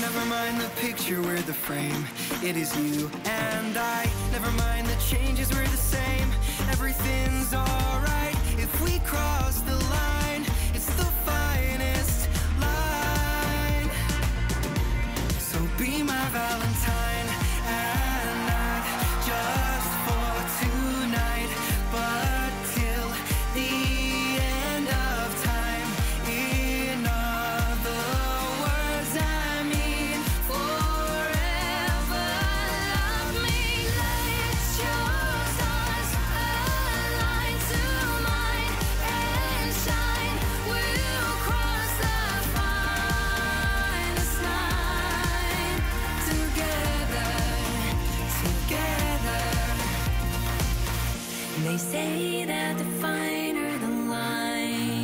Never mind the picture, we're the frame. It is you and I. Never mind the changes, They say that the finer the line.